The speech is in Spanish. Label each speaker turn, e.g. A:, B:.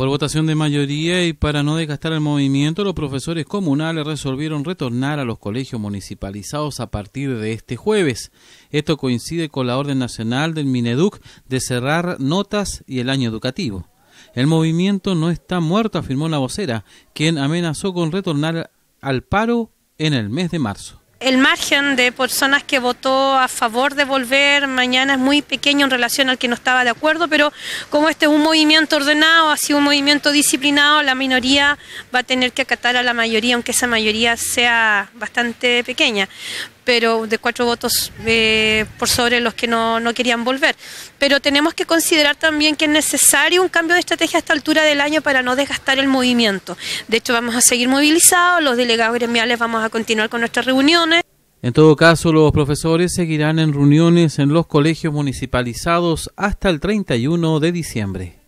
A: Por votación de mayoría y para no desgastar el movimiento, los profesores comunales resolvieron retornar a los colegios municipalizados a partir de este jueves. Esto coincide con la orden nacional del Mineduc de cerrar notas y el año educativo. El movimiento no está muerto, afirmó la vocera, quien amenazó con retornar al paro en el mes de marzo
B: el margen de personas que votó a favor de volver mañana es muy pequeño en relación al que no estaba de acuerdo, pero como este es un movimiento ordenado, ha sido un movimiento disciplinado, la minoría va a tener que acatar a la mayoría, aunque esa mayoría sea bastante pequeña pero de cuatro votos eh, por sobre los que no, no, querían volver. Pero tenemos que considerar también que es necesario un cambio de estrategia a esta altura del año para no desgastar el movimiento. De hecho, vamos a seguir movilizados, los delegados gremiales vamos a continuar con nuestras reuniones.
A: En todo caso, los profesores seguirán en reuniones en los colegios municipalizados hasta el 31 de diciembre.